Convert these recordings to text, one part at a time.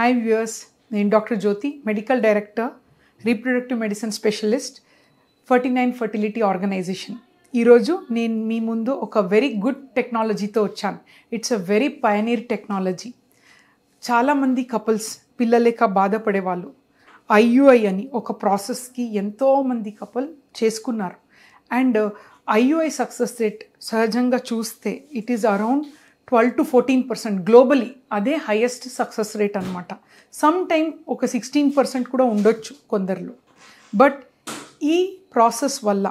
Hi viewers నేను doctor Jyothi medical director reproductive medicine specialist forty nine fertility organisation ఈరోజు నేను మీ ముందు ఒక వెరీ గుడ్ టెక్నాలజీతో వచ్చాను. It's a very pioneer technology చాలామంది కపుల్స్ పిల్లలేక బాధపడేవాళ్ళు ఐయుఐ అని ఒక ప్రాసెస్కి ఎంతోమంది కపుల్ చేసుకున్నారు. అండ్ ఐయుఐ సక్సెస్ రేట్ సహజంగా చూస్తే it is around twelve to fourteen percent globally అదే హైయెస్ట్ సక్సెస్ రేట్ అనమాట సమ్ టైమ్ ఒక సిక్స్టీన్ పర్సెంట్ కూడా ఉండొచ్చు కొందరిలో. బట్ ఈ ప్రాసెస్ వల్ల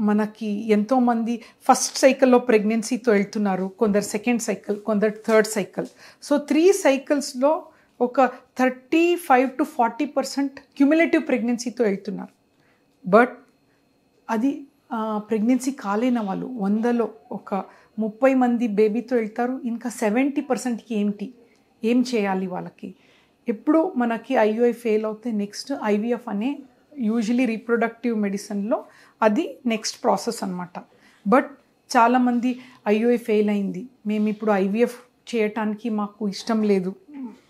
మనకి ఎంతోమంది ఫస్ట్ సైకిల్లో ప్రెగ్నెన్సీతో వెళ్తున్నారు కొందరు సెకండ్ సైకిల్ కొందరు థర్డ్ సైకిల్. సో త్రీ సైకిల్స్లో ఒక thirty five to forty percent cumulative ప్రెగ్నెన్సీతో వెళ్తున్నారు. బట్ అది ప్రెగ్నెన్సీ కాలేన వాళ్ళు వందలో ఒక ముప్పై మంది బేబీతో వెళ్తారు. ఇంకా సెవెంటీ పర్సెంట్కి ఏంటి? ఏం చేయాలి వాళ్ళకి? ఎప్పుడు మనకి ఐయుఐ ఫెయిల్ అవుతే నెక్స్ట్ ఐవీఎఫ్ అనే యూజువలీ రీప్రొడక్టివ్ మెడిసిన్లో అది నెక్స్ట్ ప్రాసెస్ అనమాట బట్ చాలామంది ఐయుఐ ఫెయిల్ అయింది. మేము ఇప్పుడు ఐవీఎఫ్ చేయటానికి మాకు ఇష్టం లేదు.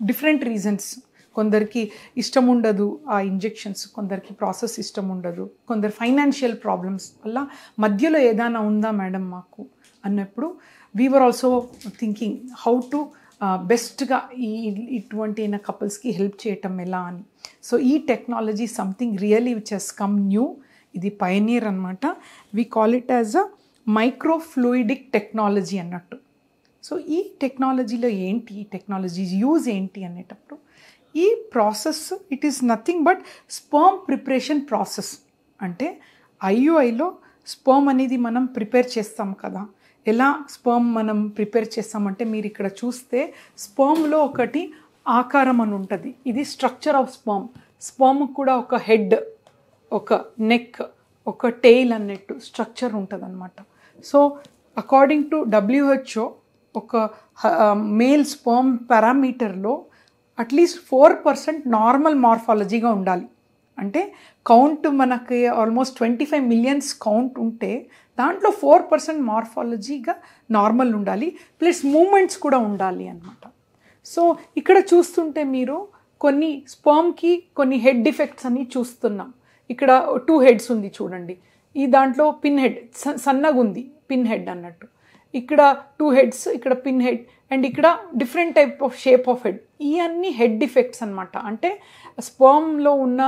Different reasons. కొందరికి ఇష్టం ఉండదు ఆ ఇంజెక్షన్స్. కొందరికి ప్రాసెస్ ఇష్టం ఉండదు. కొందరు ఫైనాన్షియల్ ప్రాబ్లమ్స్ వల్ల మధ్యలో ఏదైనా ఉందా మేడం మాకు? అన్నప్పుడు we are also thinking how to బెస్ట్గా ఈ ఇటువంటి అయిన కపుల్స్కి హెల్ప్ చేయటం ఎలా అని. సో ఈ technology something really which has come new ఇది పయనీర్ అనమాట we call it as a microfluidic technology అన్నట్టు. సో ఈ టెక్నాలజీలో ఏంటి ఈ టెక్నాలజీ యూజ్ ఏంటి అనేటప్పుడు ఈ process it is nothing but sperm preparation process అంటే ఐయుఐలో స్పర్మ్ అనేది మనం ప్రిపేర్ చేస్తాం కదా. ఎలా స్పర్మ్ మనం ప్రిపేర్ చేస్తామంటే మీరు ఇక్కడ చూస్తే స్పర్మ్లో ఒకటి ఆకారం అని ఉంటుంది. ఇది స్ట్రక్చర్ ఆఫ్ స్పర్మ్. స్పర్మ్ కూడా ఒక హెడ్ ఒక నెక్ ఒక టెయిల్ అన్నట్టు స్ట్రక్చర్ ఉంటుంది అనమాట సో అకార్డింగ్ టు డబ్ల్యూహెచ్ఓ ఒక male sperm పారామీటర్లో at least four percent normal మార్ఫాలజీగా ఉండాలి. అంటే కౌంట్ మనకి almost twenty five millions count ఉంటే దాంట్లో ఫోర్ పర్సెంట్ మార్ఫాలజీగా నార్మల్ ఉండాలి ప్లస్ మూమెంట్స్ కూడా ఉండాలి అనమాట సో ఇక్కడ చూస్తుంటే మీరు కొన్ని స్పర్మ్కి కొన్ని హెడ్ డిఫెక్ట్స్ అని చూస్తున్నాం. ఇక్కడ టూ హెడ్స్ ఉంది చూడండి. ఈ దాంట్లో పిన్ హెడ్ సన్నగా ఉంది పిన్ హెడ్ అన్నట్టు. ఇక్కడ టూ హెడ్స్ ఇక్కడ పిన్ హెడ్ అండ్ ఇక్కడ different type of shape of head. ఇవన్నీ హెడ్ డిఫెక్ట్స్ అనమాట అంటే స్పర్మ్లో ఉన్న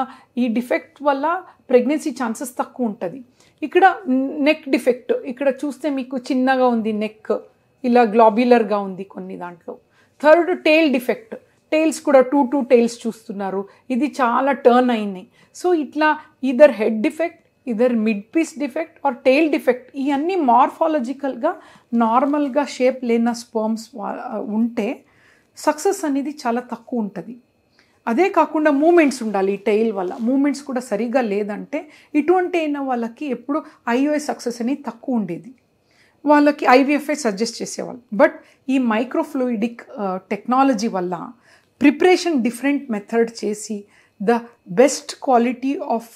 ఈ డిఫెక్ట్ వల్ల ప్రెగ్నెన్సీ ఛాన్సెస్ తక్కువ ఉంటుంది. ఇక్కడ నెక్ డిఫెక్ట్. ఇక్కడ చూస్తే మీకు చిన్నగా ఉంది నెక్ ఇలా గ్లాబ్యులర్గా ఉంది కొన్ని దాంట్లో. Third tail defect. టెయిల్స్ కూడా టూ టూ టెయిల్స్ చూస్తున్నారు. ఇది చాలా టర్న్ అయినాయి. సో ఇట్లా either head defect either mid piece defect or tail defect ఇవన్నీ మార్ఫాలజికల్గా నార్మల్గా షేప్ లేన స్పర్మ్స్ ఉంటే సక్సెస్ అనేది చాలా తక్కువ ఉంటుంది. అదే కాకుండా మూమెంట్స్ ఉండాలి ఈ టైల్ వల్ల. మూమెంట్స్ కూడా సరిగా లేదంటే ఇటువంటి అయిన వాళ్ళకి ఎప్పుడు ఐఓఐ సక్సెస్ అనేది తక్కువ ఉండేది. వాళ్ళకి ఐవీఎఫ్ఐ సజెస్ట్ చేసేవాళ్ళు. బట్ ఈ మైక్రోఫ్లూయిడిక్ టెక్నాలజీ వల్ల ప్రిపరేషన్ డిఫరెంట్ మెథడ్ చేసి the best quality of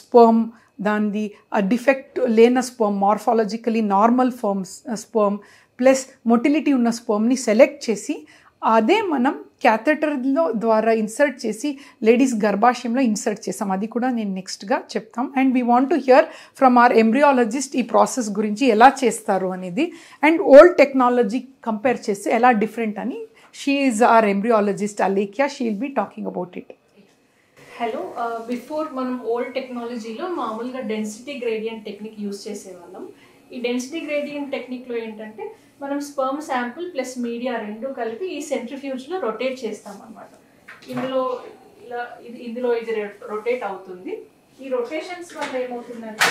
sperm దానిది defect లేన sperm morphologically normal forms sperm plus motility ఉన్న స్పర్మ్ని సెలెక్ట్ చేసి అదే మనం క్యాథెటర్లో ద్వారా ఇన్సర్ట్ చేసి లేడీస్ గర్భాశయంలో ఇన్సర్ట్ చేసాం. అది కూడా నేను నెక్స్ట్గా చెప్తాం. And we want to hear from our embryologist ఈ ప్రాసెస్ గురించి ఎలా చేస్తారు అనేది. అండ్ ఓల్డ్ టెక్నాలజీ కంపేర్ చేస్తే ఎలా డిఫరెంట్ అని. She is our embryologist Alekhya she will be talking about it hello before మనం ఓల్డ్ టెక్నాలజీలో మామూలుగా డెన్సిటీ గ్రేడియంట్ టెక్నిక్ యూస్ చేసేవాళ్ళం. ఈ డెన్సిటీ గ్రేడియంట్ టెక్నిక్లో ఏంటంటే మనం స్పర్మ్ శాంపుల్ ప్లస్ మీడియా రెండు కలిపి ఈ సెంట్రిఫ్యూజ్లో రొటేట్ చేస్తాం అనమాట ఇందులో ఇలా ఇది ఇందులో ఇది రొటేట్ అవుతుంది. ఈ రొటేషన్స్ వల్ల ఏమవుతుందంటే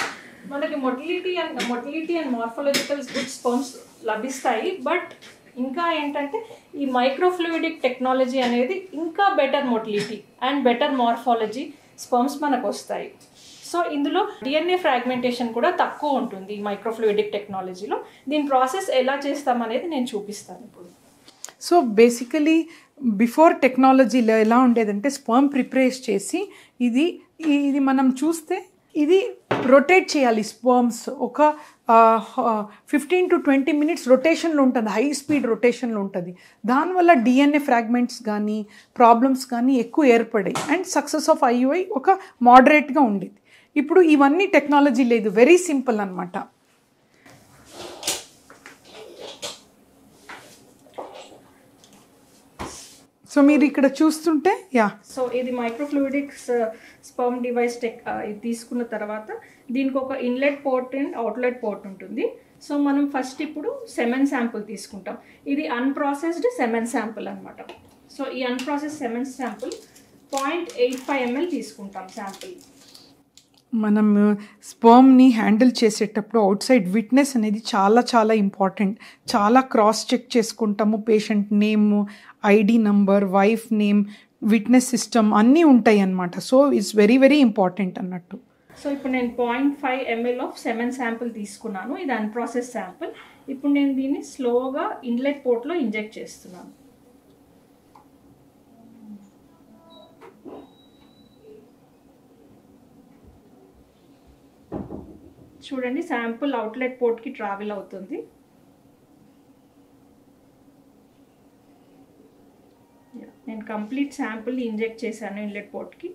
మనకి motility and motility and morphological good sperms లభిస్తాయి బట్ ఇంకా ఏంటంటే ఈ మైక్రోఫ్లూయిడిక్ టెక్నాలజీ అనేది ఇంకా better motility and better morphology sperms మనకు వస్తాయి. సో ఇందులో డిఎన్ఏ ఫ్రాగ్మెంటేషన్ కూడా తక్కువ ఉంటుంది ఈ మైక్రోఫ్లూయిడిక్ టెక్నాలజీలో. దీని ప్రాసెస్ ఎలా చేస్తామనేది నేను చూపిస్తాను ఇప్పుడు. సో బేసికలీ బిఫోర్ టెక్నాలజీలో ఎలా ఉండేదంటే స్పర్మ్ ప్రిపరేట్ చేసి ఇది ఇది మనం చూస్తే ఇది రొటేట్ చేయాలి స్పర్మ్స్ ఒక ఫిఫ్టీన్ టు ట్వంటీ మినిట్స్ రొటేషన్లో ఉంటుంది హై స్పీడ్ రొటేషన్లో ఉంటుంది. దానివల్ల డిఎన్ఏ ఫ్రాగ్మెంట్స్ కానీ ప్రాబ్లమ్స్ కానీ ఎక్కువ ఏర్పడాయి. అండ్ సక్సెస్ ఆఫ్ ఐయుఐ ఒక మోడరేట్గా ఉండేది. ఇప్పుడు ఇవన్నీ టెక్నాలజీ లేదు వెరీ సింపుల్ అనమాట సో మీరు ఇక్కడ చూస్తుంటే యా. సో ఇది మైక్రోఫ్లూయిడిక్స్ స్పర్మ్ డివైస్ టెక్ ఇది తీసుకున్న తర్వాత దీనికి ఒక inlet port and outlet port ఉంటుంది. సో మనం ఫస్ట్ ఇప్పుడు సెమెన్ శాంపుల్ తీసుకుంటాం. ఇది అన్ప్రాసెస్డ్ సెమెన్ శాంపుల్ అనమాట సో ఈ unprocess semen sample point eight five ML తీసుకుంటాం శాంపుల్. మనం స్పర్మ్ని హ్యాండిల్ చేసేటప్పుడు అవుట్ సైడ్ విట్నెస్ అనేది చాలా చాలా ఇంపార్టెంట్. చాలా క్రాస్ చెక్ చేసుకుంటాము patient name ID number wife name witness system అన్నీ ఉంటాయి అన్నమాట so it's very very important అన్నట్టు. సో ఇప్పుడు నేను point five ML of semen sample తీసుకున్నాను. ఇది అన్ప్రాసెస్ శాంపుల్. ఇప్పుడు నేను దీన్ని స్లోగా ఇన్లెట్ పోర్ట్లో ఇంజెక్ట్ చేస్తున్నాను. చూడండి శాంపుల్ అవుట్లెట్ పోర్ట్కి ట్రావెల్ అవుతుంది. నేను కంప్లీట్ శాంపుల్ ఇంజెక్ట్ చేశాను ఇన్లెట్ పోర్ట్కి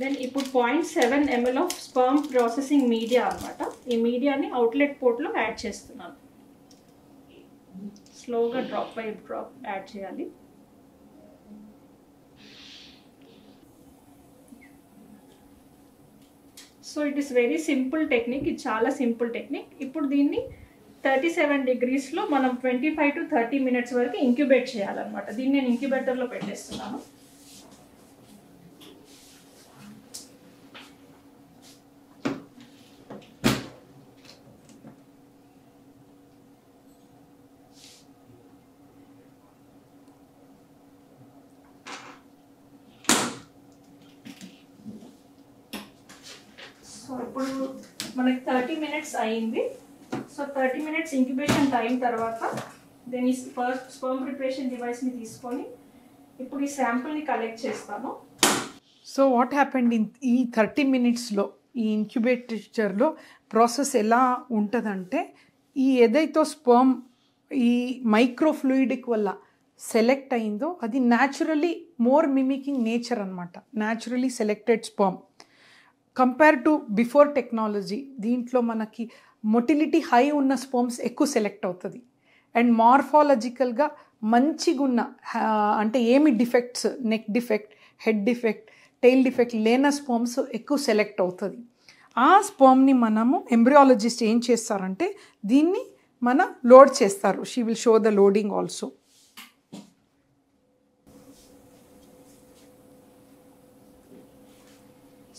దెన్ ఇప్పుడు point seven ML of sperm processing media అనమాట ఈ మీడియాని అవుట్లెట్ పోర్ట్లో యాడ్ చేస్తున్నాను. స్లోగా డ్రాప్ బై డ్రాప్ యాడ్ చేయాలి. So it is very simple technique ఇది చాలా సింపుల్ టెక్నిక్ ఇప్పుడు దీన్ని థర్టీ సెవెన్ డిగ్రీస్లో మనం twenty five to thirty minutes వరకు ఇంక్యుబేట్ చేయాలన్నమాట. దీన్ని నేను ఇంక్యుబేటర్లో పెట్టేస్తున్నాను. సో ఇప్పుడు మనకి థర్టీ మినిట్స్ అయింది. So thirty minutes incubation time తర్వాత దీని ఫస్ట్ స్పర్మ్ ప్రిపరేషన్ డివైస్ని తీసుకొని ఇప్పుడు ఈ శాంపుల్ని కలెక్ట్ చేస్తాను సో వాట్ హ్యాపెండ్ ఇన్ ఈ థర్టీ మినిట్స్లో ఈ ఇంక్యుబేటర్లో ప్రాసెస్ ఎలా ఉంటుందంటే ఈ ఏదైతే స్పర్మ్ ఈ మైక్రోఫ్లూయిడిక్ వల్ల సెలెక్ట్ అయిందో అది న్యాచురలీ మోర్ మిమికింగ్ నేచర్ అనమాట naturally selected sperm compare to before technology దీంట్లో మనకి మొటిలిటీ హై ఉన్న స్పోమ్స్ ఎక్కువ సెలెక్ట్ అవుతుంది. అండ్ మార్ఫాలజికల్గా మంచిగున్న అంటే ఏమి defects neck defect head defect tail defect లేన sperms ఎక్కువ సెలెక్ట్ అవుతుంది. ఆ స్పోమ్ని మనము ఎంబ్రియాలజిస్ట్ ఏం చేస్తారంటే దీన్ని మన లోడ్ చేస్తారు. She will show the loading also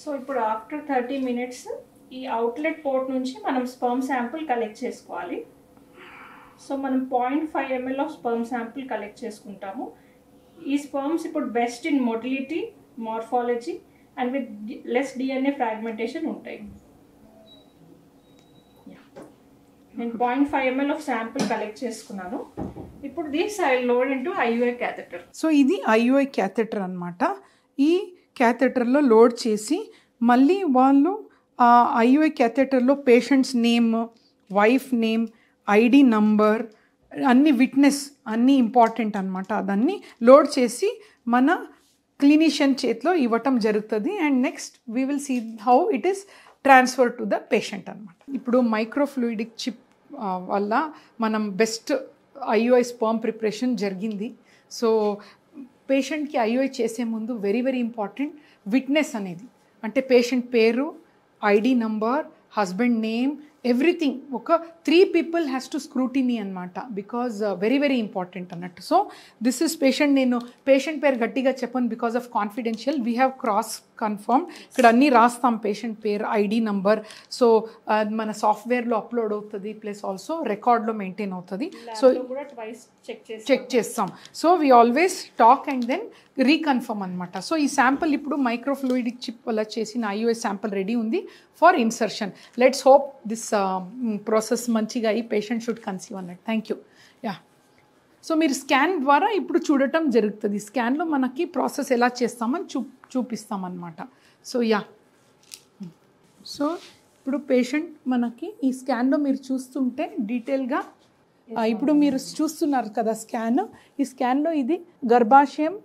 so ఇప్పుడు ఆఫ్టర్ థర్టీ మినిట్స్ ఈ అవుట్లెట్ పోర్ట్ నుంచి మనం స్పర్మ్ శాంపుల్ కలెక్ట్ చేసుకోవాలి. సో మనం point five ML of sperm sample collect చేసుకుంటాము. ఈ స్పర్మ్స్ ఇప్పుడు best in motility morphology and with less DNA fragmentation ఉంటాయి. నేను point five ML of sample collect చేసుకున్నాను. ఇప్పుడు this I load into IUI catheter so ఇది IUI catheter అనమాట ఈ క్యాథెటర్లో లోడ్ చేసి మళ్ళీ వాళ్ళు ఆ IUI క్యాథెటర్లో patients name wife name ID number అన్ని విట్నెస్ అన్నీ ఇంపార్టెంట్ అనమాట అదన్నీ లోడ్ చేసి మన క్లినిషియన్ చేతిలో ఇవ్వటం జరుగుతుంది. And next we will see how it is transfer to the patient అనమాట ఇప్పుడు మైక్రోఫ్లూయిడిక్ చిప్ వల్ల మనం బెస్ట్ ఐయుఐ స్పర్మ్ ప్రిపరేషన్ జరిగింది. సో పేషెంట్కి ఐయుఐ చేసే ముందు వెరీ వెరీ ఇంపార్టెంట్ విట్నెస్ అనేది. అంటే పేషెంట్ పేరు ID number husband name everything. ఒక three people has to scrutiny అనమాట బికాజ్ వెరీ వెరీ ఇంపార్టెంట్ అన్నట్టు. సో దిస్ ఇస్ పేషెంట్ నేను పేషెంట్ పేరు గట్టిగా చెప్పను because of confidential we have cross confirm ఇక్కడ అన్నీ రాస్తాం పేషెంట్ పేరు ఐడి నంబర్. సో మన సాఫ్ట్వేర్లో అప్లోడ్ అవుతుంది ప్లస్ ఆల్సో రికార్డ్లో మెయింటైన్ అవుతుంది. సో కూడా ట్వైస్ చెక్ చేసి చెక్ చేస్తాం. So we always talk and then reconfirm అనమాట సో ఈ శాంపుల్ ఇప్పుడు మైక్రోఫ్లూయిడిక్ చిప్ వల్ల చేసిన ఐయుఎస్ శాంపుల్ రెడీ ఉంది for insertion let's hope this process మంచిగా అయ్యి పేషెంట్ షుడ్ కన్సీవ్ అన్నట్టు. థ్యాంక్ యూ యా సో మీరు స్కాన్ ద్వారా ఇప్పుడు చూడటం జరుగుతుంది. స్కాన్లో మనకి ప్రాసెస్ ఎలా చేస్తామని చూ చూపిస్తామన్నమాట సో యా సో ఇప్పుడు పేషెంట్ మనకి ఈ స్కాన్లో మీరు చూస్తుంటే డీటెయిల్గా ఇప్పుడు మీరు చూస్తున్నారు కదా స్కాన్ ఈ స్కాన్లో ఇది గర్భాశయం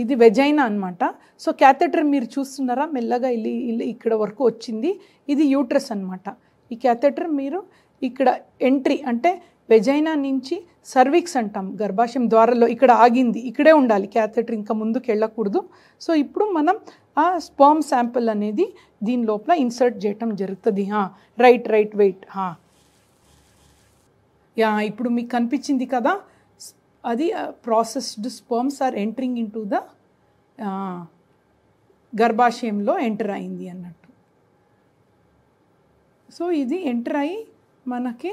ఇది వెజైనా అనమాట సో క్యాథెటర్ మీరు చూస్తున్నారా? మెల్లగా ఇల్లి ఇల్లి ఇక్కడ వరకు వచ్చింది. ఇది యూట్రస్ అన్నమాట. ఈ క్యాథెటర్ మీరు ఇక్కడ ఎంట్రీ అంటే వెజైనా నుంచి సర్విక్స్ అంటాం. గర్భాశయం ద్వారాలో ఇక్కడ ఆగింది. ఇక్కడే ఉండాలి. క్యాథెటర్ ఇంకా ముందుకు వెళ్ళకూడదు. సో ఇప్పుడు మనం ఆ స్పర్మ్ శాంపిల్ అనేది దీని లోపల ఇన్సర్ట్ చేయటం జరుగుతుంది. రైట్ రైట్ వెయిట్ యా ఇప్పుడు మీకు కనిపించింది కదా? అది processed sperms are entering into the గర్భాశయంలో enter అయింది అన్నట్టు. సో ఇది ఎంటర్ అయ్యి మనకి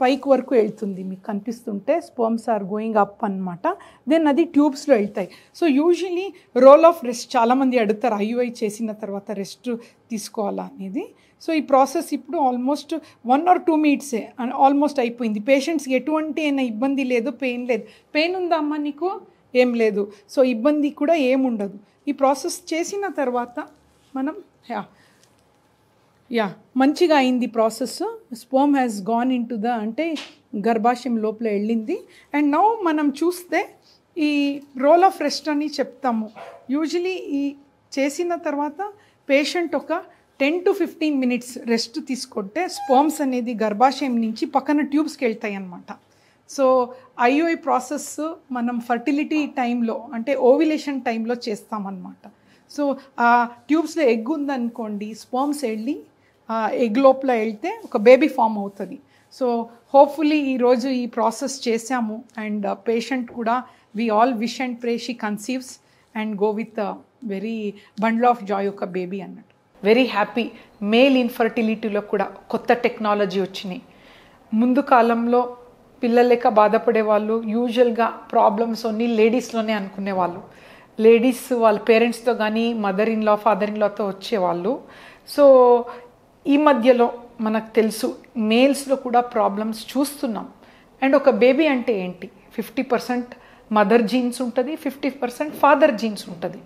పైకి వరకు వెళ్తుంది. మీకు కనిపిస్తుంటే స్పోమ్స్ ఆర్ గోయింగ్ అప్ అనమాట దెన్ అది ట్యూబ్స్లో వెళ్తాయి. So usually role of rest చాలామంది అడుగుతారు ఐయుఐ చేసిన తర్వాత రెస్ట్ తీసుకోవాలా? అనేది. సో ఈ ప్రాసెస్ ఇప్పుడు ఆల్మోస్ట్ వన్ ఆర్ టూ మినిట్సే ఆల్మోస్ట్ అయిపోయింది. పేషెంట్స్కి ఎటువంటి అయినా ఇబ్బంది లేదు పెయిన్ లేదు. పెయిన్ ఉందా నీకు? ఏం లేదు. సో ఇబ్బంది కూడా ఏముండదు ఈ ప్రాసెస్ చేసిన తర్వాత మనం యా మంచిగా అయింది process. Sperm has gone into the అంటే గర్భాశయం లోపల వెళ్ళింది. అండ్ నౌ మనం చూస్తే ఈ రోల్ ఆఫ్ రెస్ట్ అని చెప్తాము. యూజువలీ ఈ చేసిన తర్వాత పేషెంట్ ఒక ten to fifteen minutes rest తీసుకుంటే స్పోమ్స్ అనేది గర్భాశయం నుంచి పక్కన ట్యూబ్స్కి వెళ్తాయి అన్నమాట. సో ఐఓఐ ప్రాసెస్ మనం ఫర్టిలిటీ టైంలో అంటే ఓవిలేషన్ టైంలో చేస్తామన్నమాట. సో ఆ ట్యూబ్స్లో ఎగ్ ఉందనుకోండి స్పోమ్స్ వెళ్ళి ఎగ్ లోపల వెళ్తే ఒక బేబీ ఫామ్ అవుతుంది. సో హోప్ఫుల్లీ ఈరోజు ఈ ప్రాసెస్ చేశాము. అండ్ పేషెంట్ కూడా we all wish and pray she conceives and go with very bundle of joy ఒక బేబీ అన్నట్టు. Very happy. మేల్ ఇన్ఫర్టిలిటీలో కూడా కొత్త టెక్నాలజీ వచ్చినాయి. ముందు కాలంలో పిల్లలేక బాధపడే వాళ్ళు యూజువల్గా ప్రాబ్లమ్స్ అన్ని లేడీస్లోనే అనుకునేవాళ్ళు లేడీస్ వాళ్ళ పేరెంట్స్తో కానీ mother in law father in లాతో వచ్చేవాళ్ళు సో ఈ మధ్యలో మనకు తెలుసు మేల్స్లో కూడా ప్రాబ్లమ్స్ చూస్తున్నాం. అండ్ ఒక బేబీ అంటే ఏంటి? ఫిఫ్టీ పర్సెంట్ మదర్ జీన్స్ ఉంటుంది ఫిఫ్టీ పర్సెంట్ ఫాదర్ జీన్స్ ఉంటుంది.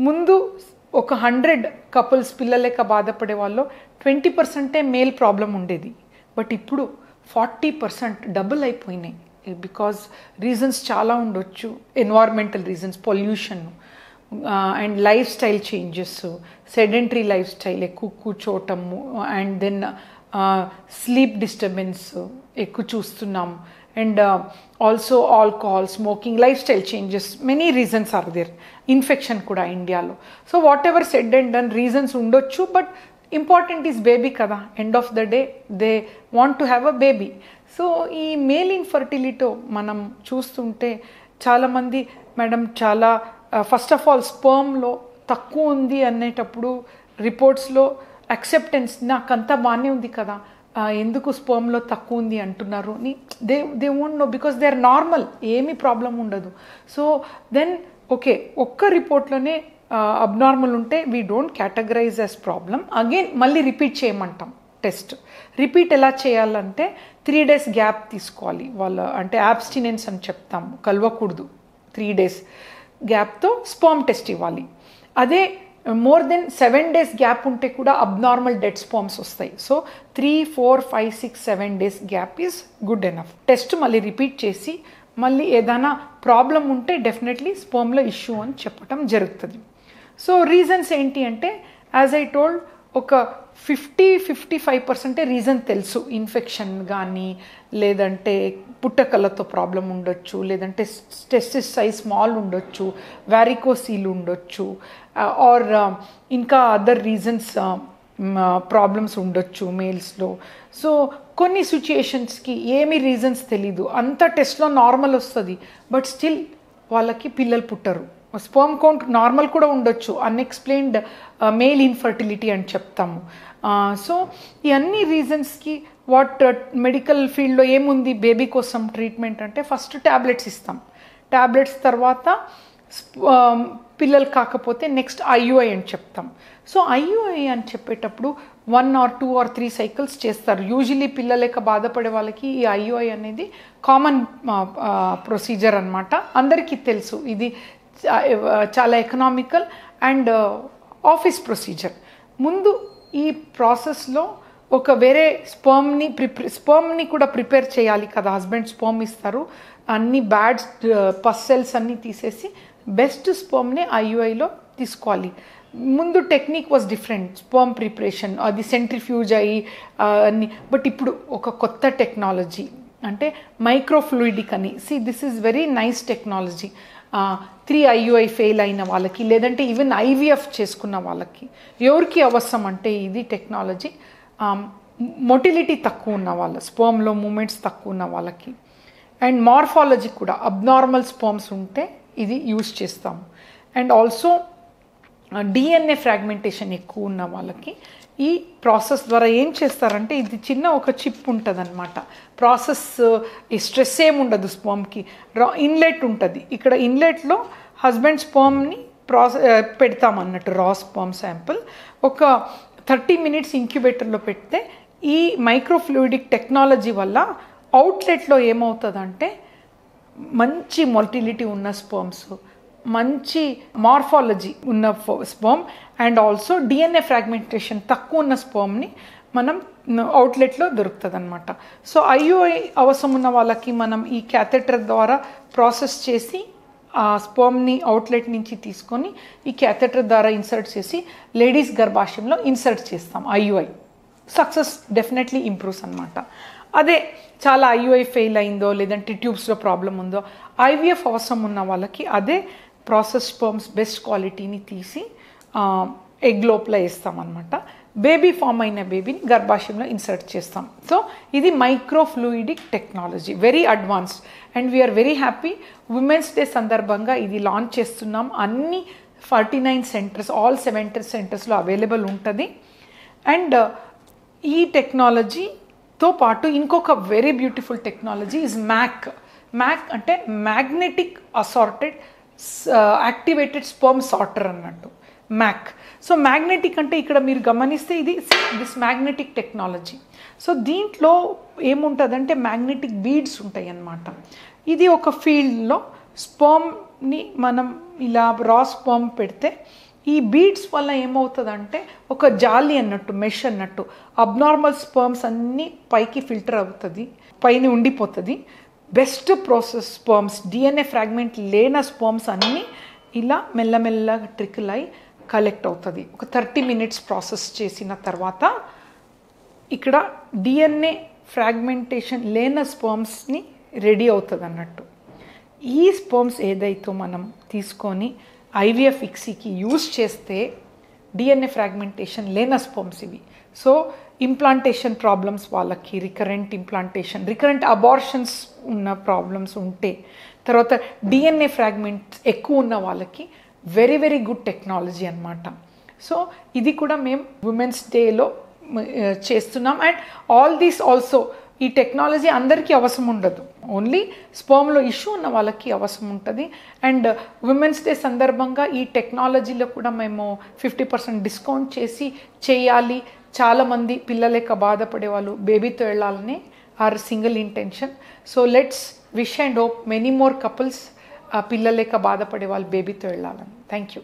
ముందు ఒక హండ్రెడ్ కపుల్స్ పిల్లలేక బాధపడే వాళ్ళు ట్వంటీ పర్సెంటే మేల్ ప్రాబ్లం ఉండేది. బట్ ఇప్పుడు ఫార్టీ పర్సెంట్ డబుల్ అయిపోయినాయి. బికాజ్ రీజన్స్ చాలా ఉండొచ్చు environmental reasons pollution. And life style changes sedentary life style ఎక్కువ కూర్చోవటము అండ్ దెన్ స్లీప్ డిస్టర్బెన్స్ ఎక్కువ చూస్తున్నాం and also alcohol smoking life style changes many reasons are there infection కూడా ఇండియాలో so whatever said and done reasons ఉండొచ్చు but important is baby కదా end of the day they want to have a baby so ఈ male ఇన్ఫర్టిలిటీతో మనం చూస్తుంటే చాలామంది madam చాలా ఫస్ట్ ఆఫ్ ఆల్ స్పర్మ్లో తక్కువ ఉంది అనేటప్పుడు రిపోర్ట్స్లో అక్సెప్టెన్స్ నాకంతా బాగానే ఉంది కదా ఎందుకు స్పర్మ్లో తక్కువ ఉంది అంటున్నారు అని they they won't know because they are normal ఏమీ ప్రాబ్లం ఉండదు. సో దెన్ ఓకే ఒక్క రిపోర్ట్లోనే అబ్నార్మల్ ఉంటే we don't categorize as problem again మళ్ళీ రిపీట్ చేయమంటాం టెస్ట్ రిపీట్ ఎలా చేయాలంటే త్రీ డేస్ గ్యాప్ తీసుకోవాలి వాళ్ళ అంటే యాబ్స్టినెన్స్ అని చెప్తాము కలవకూడదు త్రీ డేస్ గ్యాప్తో స్పామ్ టెస్ట్ ఇవ్వాలి. అదే more than seven days gap ఉంటే కూడా అబ్నార్మల్ డెడ్ స్పామ్స్ వస్తాయి. So three four five six seven days gap is good enough test మళ్ళీ రిపీట్ చేసి మళ్ళీ ఏదైనా ప్రాబ్లం ఉంటే డెఫినెట్లీ స్పోమ్లో ఇష్యూ అని చెప్పటం జరుగుతుంది. సో రీజన్స్ ఏంటి అంటే యాజ్ ఐ టోల్డ్ ఒక ఫిఫ్టీ ఫిఫ్టీ ఫైవ్ పర్సెంటే రీజన్ తెలుసు. ఇన్ఫెక్షన్ కానీ లేదంటే పుట్టకలతో ప్రాబ్లం ఉండొచ్చు లేదంటే టెస్టిస్ సైజ్ స్మాల్ ఉండొచ్చు వ్యారికోసీల్ ఉండొచ్చు ఆర్ ఇంకా అదర్ రీజన్స్ ప్రాబ్లమ్స్ ఉండొచ్చు మేల్స్లో సో కొన్ని సిచ్యుయేషన్స్కి ఏమి రీజన్స్ తెలీదు. అంత టెస్ట్లో నార్మల్ వస్తుంది. బట్ స్టిల్ వాళ్ళకి పిల్లలు పుట్టరు. స్పర్మ్ కౌంట్ నార్మల్ కూడా ఉండొచ్చు. అన్ఎక్స్ప్లెయిన్డ్ మేల్ ఇన్ఫర్టిలిటీ అని చెప్తాము. సో ఈ అన్ని రీజన్స్కి వాట్ మెడికల్ ఫీల్డ్లో ఏముంది బేబీ కోసం ట్రీట్మెంట్ అంటే ఫస్ట్ ట్యాబ్లెట్స్ ఇస్తాం. ట్యాబ్లెట్స్ తర్వాత um, పిల్లలు కాకపోతే నెక్స్ట్ ఐయుఐ అని చెప్తాం. సో ఐయుఐ అని చెప్పేటప్పుడు one or two or three cycles చేస్తారు. యూజువలీ పిల్లలేక బాధపడే వాళ్ళకి ఈ ఐయుఐ అనేది కామన్ ప్రొసీజర్ అనమాట అందరికీ తెలుసు. ఇది uh, చాలా ఎకనామికల్ అండ్ ఆఫీస్ ప్రొసీజర్ ముందు ఈ ప్రాసెస్లో ఒక వేరే స్పర్మ్ని ప్రిపే స్పర్మ్ని కూడా ప్రిపేర్ చేయాలి కదా. హస్బెండ్ స్పర్మ్ ఇస్తారు. అన్ని బ్యాడ్ పస్ సెల్స్ అన్నీ తీసేసి బెస్ట్ స్పర్మ్ని ఐయుఐలో తీసుకోవాలి. ముందు technique was different. Sperm preparation అది సెంట్రిఫ్యూజ్ అయ్యి అన్ని. బట్ ఇప్పుడు ఒక కొత్త టెక్నాలజీ. అంటే మైక్రోఫ్లూయిడిక్ అని. See this is very nice technology three IUI fail అయిన వాళ్ళకి లేదంటే ఈవెన్ ఐవీఎఫ్ చేసుకున్న వాళ్ళకి ఎవరికి అవసరం అంటే ఇది టెక్నాలజీ మొటిలిటీ తక్కువ ఉన్న వాళ్ళ స్పోమ్లో మూమెంట్స్ తక్కువ ఉన్న వాళ్ళకి. అండ్ మార్ఫాలజీ కూడా అబ్నార్మల్ స్పోమ్స్ ఉంటే ఇది యూజ్ చేస్తాము. అండ్ ఆల్సో డిఎన్ఏ ఫ్రాగ్మెంటేషన్ ఎక్కువ ఉన్న వాళ్ళకి ఈ ప్రాసెస్ ద్వారా ఏం చేస్తారంటే ఇది చిన్న ఒక చిప్ ఉంటుంది అనమాట ప్రాసెస్ ఈ స్ట్రెస్ ఏమి ఉండదు స్పోమ్కి రా ఇన్లెట్ ఉంటుంది. ఇక్కడ ఇన్లెట్లో హస్బెండ్ స్పోమ్ని ప్రాసెస్ పెడతాం అన్నట్టు రా స్పోమ్ శాంపుల్. ఒక థర్టీ మినిట్స్ ఇంక్యుబేటర్లో పెడితే ఈ మైక్రోఫ్లూయిడిక్ టెక్నాలజీ వల్ల అవుట్లెట్లో ఏమవుతుందంటే మంచి మొటిలిటీ ఉన్న స్పోమ్స్ మంచి మార్ఫాలజీ ఉన్న sperm and also DNA fragmentation తక్కువ ఉన్న స్పర్మ్ని మనం అవుట్లెట్లో దొరుకుతుంది అనమాట సో ఐయుఐ అవసరం ఉన్న వాళ్ళకి మనం ఈ క్యాథెటర్ ద్వారా ప్రాసెస్ చేసి ఆ స్పర్మ్ని అవుట్లెట్ నుంచి తీసుకొని ఈ క్యాథెటర్ ద్వారా ఇన్సర్ట్ చేసి లేడీస్ గర్భాశయంలో ఇన్సర్ట్ చేస్తాం ఐయుఐ సక్సెస్ డెఫినెట్లీ ఇంప్రూవ్స్ అనమాట అదే చాలా ఐయుఐ ఫెయిల్ అయిందో లేదంటే ట్యూబ్స్లో ప్రాబ్లం ఉందో ఐవీఎఫ్ అవసరం ఉన్న వాళ్ళకి అదే ప్రాసెస్ స్పర్మ్స్ బెస్ట్ క్వాలిటీని తీసి ఎగ్ లోపల వేస్తామన్నమాట. బేబీ ఫామ్ అయిన బేబీని గర్భాశయంలో ఇన్సర్ట్ చేస్తాం. సో ఇది microfluidic technology very advanced. And we're very happy. Women's day సందర్భంగా ఇది లాంచ్ చేస్తున్నాం. అన్ని forty nine centres all seventy సెంటర్స్లో అవైలబుల్ ఉంటుంది. అండ్ ఈ టెక్నాలజీతో పాటు ఇంకొక very beautiful technology is MACS. MACS అంటే magnetic assorted activated sperm sorter అన్నట్టు. మ్యాక్ సో మ్యాగ్నెటిక్ అంటే ఇక్కడ మీరు గమనిస్తే ఇది దిస్ మ్యాగ్నెటిక్ టెక్నాలజీ సో దీంట్లో ఏముంటుందంటే మ్యాగ్నెటిక్ బీడ్స్ ఉంటాయి అన్నమాట ఇది ఒక ఫీల్డ్లో స్పర్మ్ని మనం ఇలా రా స్పర్మ్ పెడితే ఈ బీడ్స్ వల్ల ఏమవుతుందంటే ఒక జాలి అన్నట్టు మెష్ అన్నట్టు అబ్నార్మల్ స్పర్మ్స్ అన్నీ పైకి ఫిల్టర్ అవుతుంది పైన ఉండిపోతుంది. Best process sperms DNA fragment లేని స్పర్మ్స్ అన్నీ ఇలా మెల్లమెల్లగా ట్రికిల్ అయి కలెక్ట్ అవుతుంది. ఒక థర్టీ మినిట్స్ ప్రాసెస్ చేసిన తర్వాత ఇక్కడ డిఎన్ఏ ఫ్రాగ్మెంటేషన్ లేని స్పర్మ్స్ని రెడీ అవుతుంది అన్నట్టు ఈ స్పర్మ్స్ ఏదైతే మనం తీసుకొని ఐవీఎఫ్ ఇక్సీకి యూజ్ చేస్తే డిఎన్ఏ ఫ్రాగ్మెంటేషన్ లేని స్పర్మ్స్ ఇవి. సో ఇంప్లాంటేషన్ ప్రాబ్లమ్స్ వాళ్ళకి రికరెంట్ ఇంప్లాంటేషన్ రికరెంట్ అబార్షన్స్ ఉన్న ప్రాబ్లమ్స్ ఉంటే తర్వాత డిఎన్ఏ ఫ్రాగ్మెంట్స్ ఎక్కువ ఉన్న వాళ్ళకి వెరీ వెరీ గుడ్ టెక్నాలజీ అనమాట సో ఇది కూడా మేము ఉమెన్స్ డేలో చేస్తున్నాం. అండ్ ఆల్ దీస్ ఆల్సో ఈ టెక్నాలజీ అందరికీ అవసరం ఉండదు. ఓన్లీ స్పోమ్లో ఇష్యూ ఉన్న వాళ్ళకి అవసరం ఉంటుంది. అండ్ ఉమెన్స్ డే సందర్భంగా ఈ టెక్నాలజీలో కూడా మేము ఫిఫ్టీ పర్సెంట్ డిస్కౌంట్ చేసి చేయాలి. చాలామంది పిల్లలేక బాధపడే వాళ్ళు బేబీతో వెళ్ళాలని or single intention so let's wish and hope many more couples పిల్లలేక బాధపడే వాళ్ళు బేబీతో వెళ్ళాలని థ్యాంక్ యూ